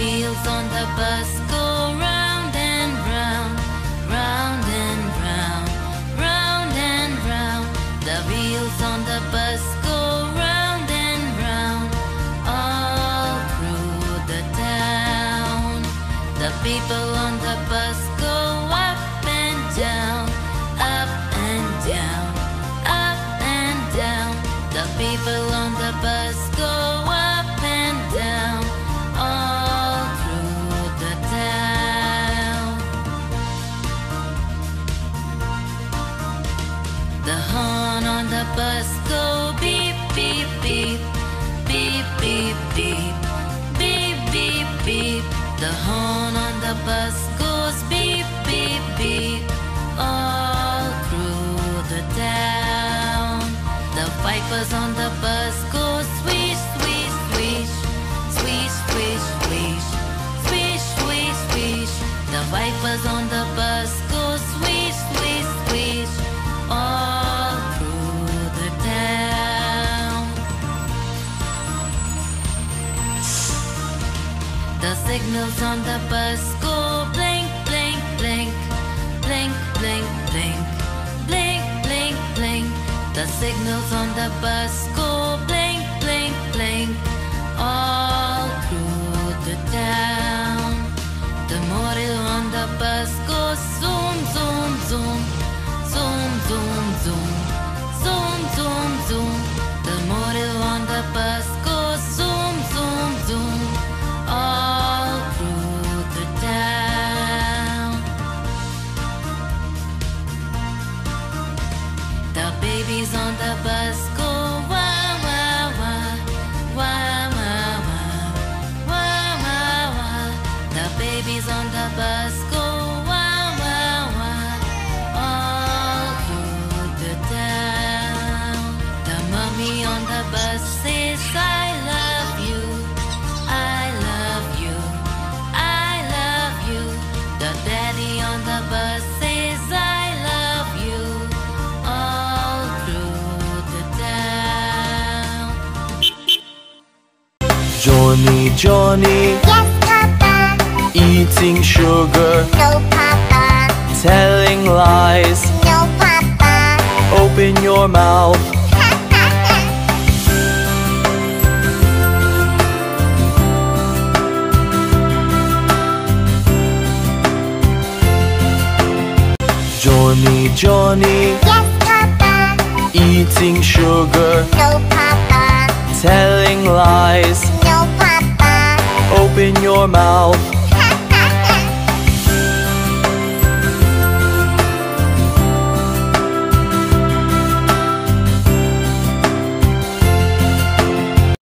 wheels on the bus go round and round, round and round, round and round. The wheels on the bus go round and round, all through the town. The people on the bus go up and down, up and down, up and down. The people bus go beep beep beep beep beep beep beep beep beep. The horn on the bus goes beep beep beep all through the town. The vipers on the bus The signals on the bus go blink, blink, blink, blink, blink, blink, blink, blink, blink. The signals on the bus go blink, blink, blink, all through the town. The motor on the bus goes zoom, zoom, zoom, zoom, zoom, zoom, babies on the bus go wah wah wah, wah wah wah, wah wah wah. The babies on the bus go wah wah wah, all through the town. The mummy on the bus says I love Johnny, Johnny, Yes, Papa. eating sugar, No, Papa. telling lies. No, Papa. Open your mouth, Johnny, Johnny, yes, Papa. eating sugar, No, Papa. telling lies your mouth.